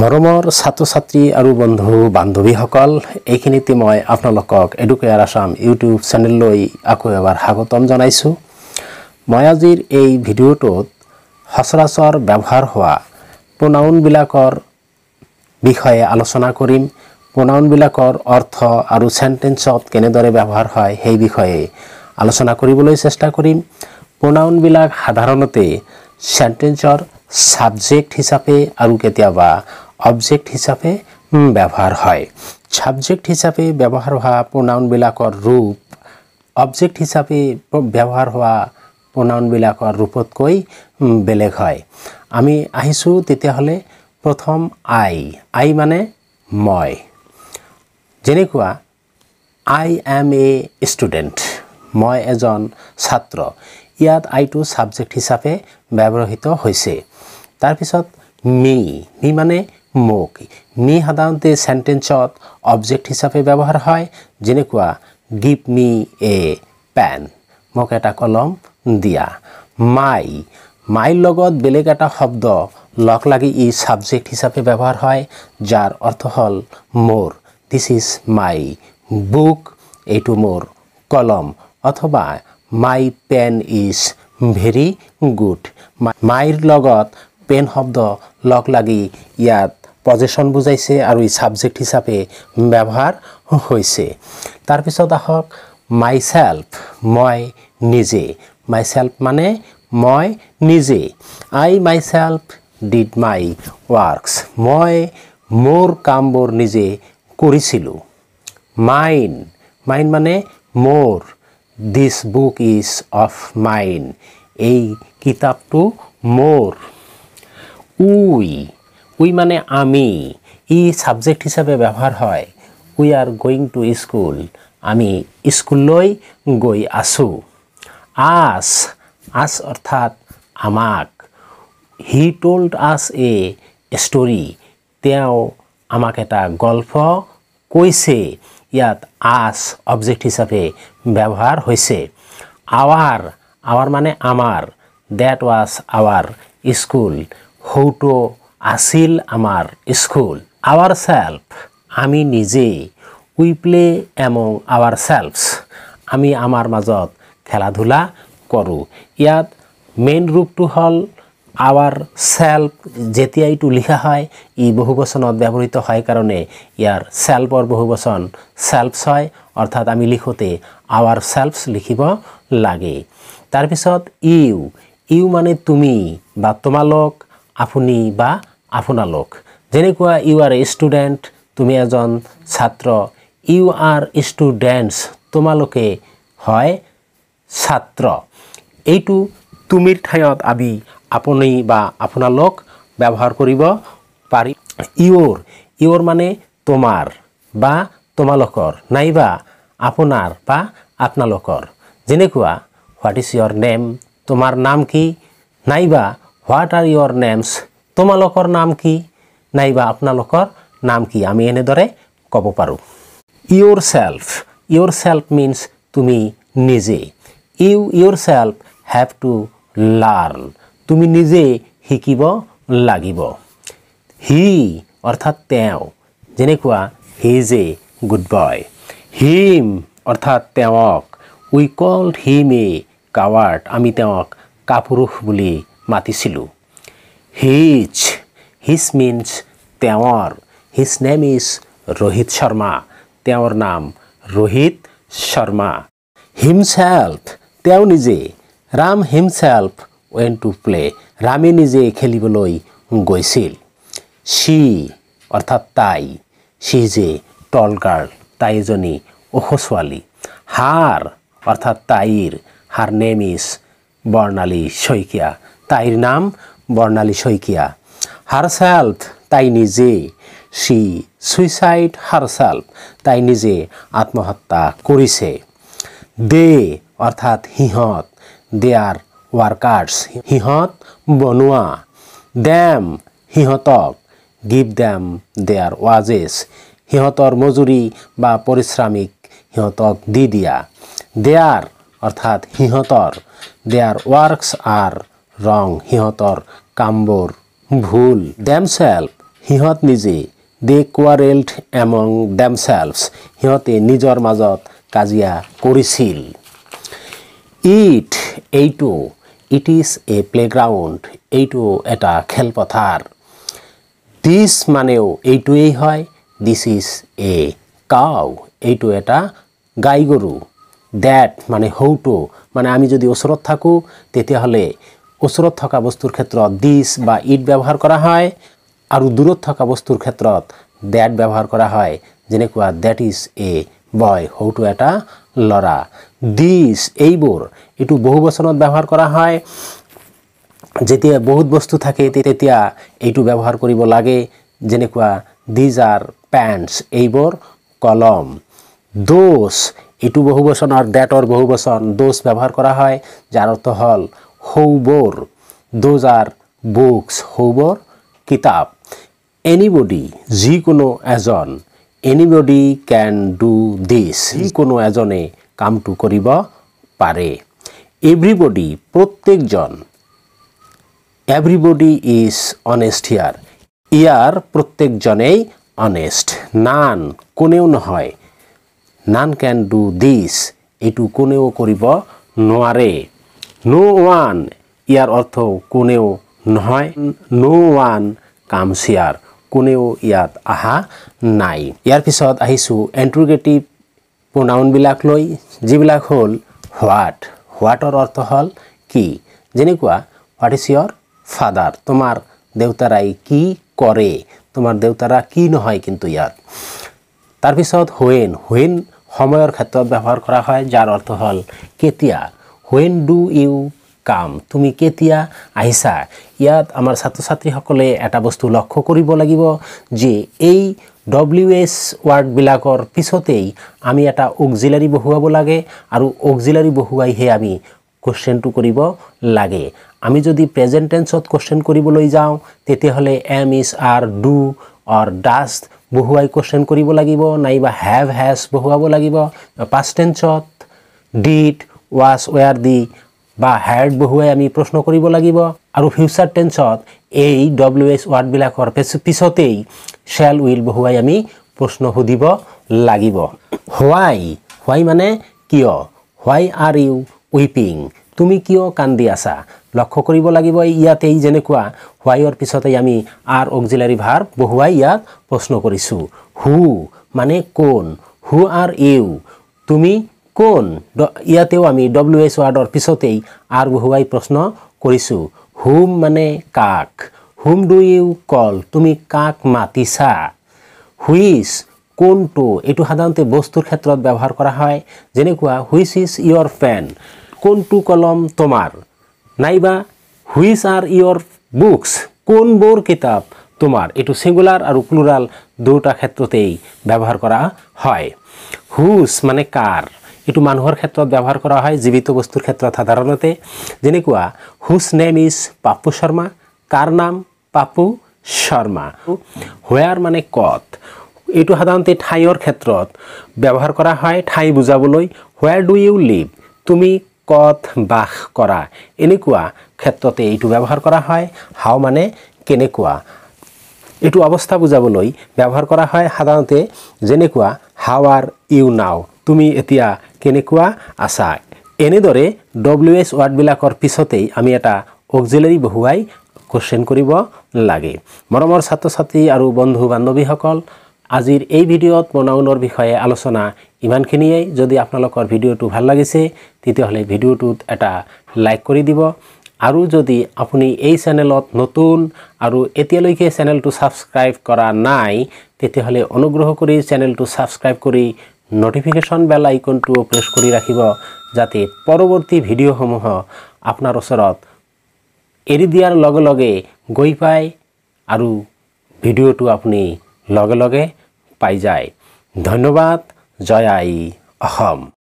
মৰমৰ ছাত্ৰ ছাত্ৰী আৰু বন্ধু বান্ধৱীসকল এইখিনিতে মই আপোনালোকক এডুকেয়াৰ আছাম ইউটিউব চেনেললৈ আকৌ এবাৰ স্বাগতম জনাইছোঁ। মই আজিৰ এই ভিডিঅ'টোত সচৰাচৰ ব্যৱহাৰ হোৱা প্ৰনাউনবিলাকৰ বিষয়ে আলোচনা কৰিম। প্ৰনাউনবিলাকৰ অৰ্থ আৰু চেণ্টেন্সত কেনেদৰে ব্যৱহাৰ হয় সেই বিষয়ে আলোচনা কৰিবলৈ চেষ্টা কৰিম। প্ৰনাউনবিলাক সাধাৰণতে চেণ্টেন্সৰ ছাবজেক্ট হিচাপে আৰু কেতিয়াবা অবজেক্ট হিচাপে ব্যৱহাৰ হয়। ছাবজেক্ট হিচাপে ব্যৱহাৰ হোৱা প্ৰনাউনবিলাকৰ ৰূপ অবজেক্ট হিচাপে ব্যৱহাৰ হোৱা প্ৰনাউনবিলাকৰ ৰূপতকৈ বেলেগ হয়। আমি আহিছোঁ তেতিয়াহ'লে প্ৰথম আই। আই মানে মই। যেনেকুৱা আই এম এ ষ্টুডেণ্ট মই এজন ছাত্ৰ। ইয়াত আইটো ছাবজেক্ট হিচাপে ব্যৱহৃত হৈছে। তাৰপিছত মি মি মানে মোক। মি সাধাৰণতে চেণ্টেন্সত অবজেক্ট হিচাপে ব্যৱহাৰ হয়, যেনেকুৱা গিভ মি এ পেন মোক এটা কলম দিয়া। মাই মাইৰ লগত বেলেগ এটা শব্দ, লগ লাগি ই ছাবজেক্ট হিচাপে ব্যৱহাৰ হয়, যাৰ অৰ্থ হ'ল, মোৰ দিছ ইজ মাই বুক এইটো মোৰ কলম অথবা my pen is very good মাইৰ লগত পেন শব্দ লগ লাগি ইয়াত পজিশ্যন বুজাইছে আৰু ই ছাবজেক্ট হিচাপে ব্যৱহাৰ হৈছে। তাৰপিছত আহক মাই চেল্ফ মই নিজে মাই চেল্ফ মানে মই নিজে I myself did my works মই মোৰ কামবোৰ নিজে কৰিছিলোঁ মাইন মাইন মানে মোৰ দিছ বুক ইজ অফ মাইন এই কিতাপটো মোৰ উই উই মানে আমি। ই ছাবজেক্ট হিচাপে ব্যৱহাৰ হয়। We are going to school. আমি স্কুললৈ গৈ আছোঁ। আছ আছ অৰ্থাৎ আমাক। হি টল্ড আছ এ ষ্টৰি। তেওঁ আমাক এটা গল্প কৈছে। ইয়াত আছ অবজেক্ট হিচাপে ব্যৱহাৰ হৈছে। আৱাৰ আৱাৰ মানে আমাৰ। ডেট ৱাজ আৱাৰ স্কুল সৌটো আছিল আমাৰ স্কুল আৱাৰ চেল্ফ আমি নিজে we play among ourselves আমি আমাৰ মাজত খেলা ধূলা কৰোঁ। ইয়াত মেইন ৰূপটো হ'ল আৱাৰ চেল্ফ যেতিয়া এইটো লিখা হয়, ই বহুবচনত ব্যৱহৃত হয় কাৰণে ইয়াৰ চেল্ফৰ বহুবচন চেল্ফছ হয়, অৰ্থাৎ আমি লিখোঁতে আৱাৰ চেল্ফছ লিখিব লাগে। তাৰপিছত ইউ ইউ মানে তুমি বা তোমালোক আপুনি বা আপোনালোক। যেনেকুৱা ইউ আৰ ষ্টুডেণ্ট তুমি এজন ছাত্ৰ ইউ আৰ ষ্টুডেণ্টছ তোমালোকে হয় ছাত্ৰ। এইটো তুমিৰ ঠাইত আমি আপুনি বা আপোনালোক ব্যৱহাৰ কৰিব পাৰি। ইয়ৰ ইয়ৰ মানে তোমাৰ বা তোমালোকৰ, নাইবা আপোনাৰ বা আপোনালোকৰ। যেনেকুৱা হোৱাট ইজ ইয়ৰ নেম তোমাৰ নাম কি? নাইবা হোৱাট আৰ ইয়ৰ নেমছ তোমালোকৰ নাম কি? নাইবা আপোনালোকৰ নাম কি? আমি এনেদৰে ক'ব পাৰোঁ। Yourself yourself means তুমি নিজে। You yourself have to learn তুমি নিজে শিকিব লাগিব। হি অৰ্থাৎ তেওঁ। যেনেকুৱা he is a good boy him অৰ্থাৎ তেওঁক। We called him a coward আমি তেওঁক কাপুৰুষ বুলি মাতিছিলোঁ। হিচ হিচ মিনছ তেওঁৰ। His name is Rohit Sharma তেওঁৰ নাম ৰোহিত শৰ্মা হিমছেল্ফ তেওঁ নিজে। Ram himself when to play ৰামে নিজে খেলিবলৈ গৈছিল। চি অৰ্থাৎ তাই চি যে টল গাৰ্ল তাই এজনী ওখ ছোৱালী। হাৰ অৰ্থাৎ তাইৰ। Her name is Bornali Saikia তাইৰ নাম বৰ্ণালী শইকীয়া। হাৰ চেল্ফ তাই নিজে। চি ছুইচাইড হাৰ চেল্ফ তাই নিজে আত্মহত্যা কৰিছে দে অৰ্থাৎ সিহঁত দে আৰ ৱাৰ্কাৰ্ছ সিহঁত বনোৱা ডেম সিহঁতক গিভ ডেম দে আৰ ৱাজেছ সিহঁতৰ মজুৰি বা পৰিশ্ৰমিক সিহঁতক দি দিয়া। দে আৰ অৰ্থাৎ সিহঁতৰ দে আৰ ৱাৰ্কছ আৰ ৰং সিহঁতৰ কামবোৰ ভুল। ডেম চেল্ফ সিহঁত নিজে। দে কোৱাৰেল্ড এমং ডেমছেলভছ সিহঁতে নিজৰ মাজত কাজিয়া কৰিছিল। ইট এইটো ইট ইজ এ প্লেগ্ৰাউণ্ড এইটো এটা খেলপথাৰ। দিছ মানেও এইটোৱেই হয়। দিছ ইজ এ কাউ এইটো এটা গাই গৰু। ডেট মানে সৌটো মানে আমি যদি ওচৰত থাকোঁ, তেতিয়াহ'লে ওচৰত থকা বস্তুৰ ক্ষেত্ৰত দিছ বা ইট ব্যৱহাৰ কৰা হয় আৰু দূৰত থকা বস্তুৰ ক্ষেত্ৰত ডেট ব্যৱহাৰ কৰা হয়। যেনেকুৱা ডেট ইজ এ বয় সৌটো এটা ল'ৰা। দিছ, এইবোৰ, এইটো বহু বচনত ব্যৱহাৰ কৰা হয়। যেতিয়া বহুত বস্তু থাকে, তেতিয়া এইটো ব্যৱহাৰ কৰিব লাগে। যেনেকুৱা দিজ আৰ পেণ্টছ, এইবোৰ কলম। দোষ এইটো বহু বচনৰ, ডেটৰ বহু বচন দোষ ব্যৱহাৰ কৰা হয়। যাৰ অৰ্থ হ'ল দোজ আৰ বুকছ সৌবোৰ কিতাপ এনিবডি যিকোনো এজন এনিবডি কেন ডু দিছ যিকোনো এজনে কামটো কৰিব পাৰে। এভৰিবডি প্ৰত্যেকজন এভৰিবডি ইজ অনেষ্ট হিয়াৰ ইয়াৰ প্ৰত্যেকজনেই অনেষ্ট নান, কোনেও নহয়। নান কেন ডু দিছ এইটো কোনেও কৰিব নোৱাৰে। ন' ওৱান ইয়াৰ অৰ্থ কোনেও নহয়। ন' ওৱান কাম চিয়াৰ কোনেও ইয়াত অহা নাই। ইয়াৰ পিছত আহিছোঁ এণ্ট্ৰোগেটিভ প্ৰনাউনবিলাক লৈ, যিবিলাক হ'ল হোৱাট। হোৱাটৰ অৰ্থ হ'ল কি? যেনেকুৱা হোৱাট ইজ ইয়ৰ ফাদাৰ তোমাৰ দেউতাৰাই কি কৰে? তোমাৰ দেউতাৰা কি নহয় কিন্তু ইয়াত? তাৰপিছত হুৱেন। হুৱেন সময়ৰ ক্ষেত্ৰত ব্যৱহাৰ কৰা হয়, যাৰ অৰ্থ হ'ল কেতিয়া? হুৱেন ডু ইউ কাম তুমি কেতিয়া আহিছা? ইয়াত আমাৰ ছাত্ৰ ছাত্ৰীসকলে এটা বস্তু লক্ষ্য কৰিব লাগিব যে এই ডব্লিউ এছ ৱাৰ্ডবিলাকৰ পিছতেই আমি এটা অক্সিলাৰী বহুৱাব লাগে আৰু অক্সিলাৰী বহুৱাইহে আমি কুৱেশ্যনটো কৰিব লাগে। আমি যদি প্ৰেজেণ্ট টেন্সত কুৱেশ্যন কৰিবলৈ যাওঁ তেতিয়াহ'লে am is are do or does বহুৱাই কুৱেশ্যন কৰিব লাগিব নাইবা হেভ হেজ বহুৱাব লাগিব। পাষ্ট টেন্সত ডিড ৱাছ ৱেৰ দি বা হেড বহুৱাই আমি প্ৰশ্ন কৰিব লাগিব। আৰু ফিউচাৰ টেন্সত এই ডব্লিউ এছ ৱাৰ্ডবিলাকৰ পিছতেই শ্বেল উইল বহুৱাই আমি প্ৰশ্ন সুধিব লাগিব। হোৱাই হোৱাই মানে কিয়? হোৱাই আৰ ইউ উইপিং তুমি কিয় কান্দি আছা? লক্ষ্য কৰিব লাগিব ইয়াতেই যেনেকুৱা। হোৱাইৰ পিছতেই আমি আৰ অক্সিলাৰী ভাৰ বহুৱাই ইয়াত প্ৰশ্ন কৰিছোঁ। হু মানে কোন? হু আৰ ইউ তুমি কোন ইয়াতেও আমি ডব্লিউ এছ ৱাৰ্ডৰ পিছতেই আৰ বহুৱাই প্ৰশ্ন কৰিছোঁ। হুম মানে কাক? Whom do you call? তুমি কাক মাতিছা? হুইচ? কোনটো? এইটো সাধাৰণতে বস্তুৰ ক্ষেত্ৰত ব্যৱহাৰ কৰা হয়। যেনেকুৱা হুইচ ইজ ইয়ৰ পেন। কোনটো কলম তোমাৰ? নাইবা হুইচ আৰ ইয়ৰ বুকছ? কোনবোৰ কিতাপ তোমাৰ? এইটো ছিংগুলাৰ আৰু প্লুৰাল দুটা ক্ষেত্ৰতেই ব্যৱহাৰ কৰা হয়। হুচ মানে কাৰ? এইটো মানুহৰ ক্ষেত্ৰত ব্যৱহাৰ কৰা হয় জীৱিত বস্তুৰ ক্ষেত্ৰত সাধাৰণতে। যেনেকুৱা whose name is Papu Sharma কাৰ নাম পাপু শৰ্মা হোৱাৰ মানে কত? এইটো সাধাৰণতে ঠাইৰ ক্ষেত্ৰত ব্যৱহাৰ কৰা হয় ঠাই বুজাবলৈ। হোৱেৰ ডু ইউ লিভ তুমি কত বাস কৰা? এনেকুৱা ক্ষেত্ৰতে এইটো ব্যৱহাৰ কৰা হয়। হাও মানে কেনেকুৱা? এইটো অৱস্থা বুজাবলৈ ব্যৱহাৰ কৰা হয় সাধাৰণতে যেনেকুৱা হাও আৰ ইউ নাও তুমি এতিয়া কেনেকুৱা আছা? এনেদৰে ডব্লিউ এছ ৱাৰ্ডবিলাকৰ পিছতেই আমি এটা অক্সিলাৰী বহুৱাই কুৱেশ্যন কৰিব লাগে। মৰমৰ ছাত্ৰ ছাত্ৰী আৰু বন্ধু বান্ধৱীসকল আজিৰ এই ভিডিঅ'ত প্ৰনাউনৰ বিষয়ে আলোচনা ইমানখিনিয়েই। যদি আপোনালোকৰ ভিডিঅ'টো ভাল লাগিছে তেতিয়াহ'লে ভিডিঅ'টোত এটা লাইক কৰি দিব। আৰু যদি আপুনি এই চেনেলত নতুন আৰু এতিয়ালৈকে চেনেলটো ছাবস্ক্ৰাইব কৰা নাই তেতিয়াহ'লে অনুগ্ৰহ কৰি চেনেলটো ছাবস্ক্ৰাইব কৰি নটিফিকেশ্যন বেল আইকনটো প্ৰেছ কৰি ৰাখিব যাতে পৰৱৰ্তী ভিডিঅ'সমূহ আপোনাৰ ওচৰত এৰি দিয়াৰ লগে লগে গৈ পায় আৰু ভিডিঅ'টো আপুনি লগে লগে পাই যায় ধন্যবাদ জয় আই অসম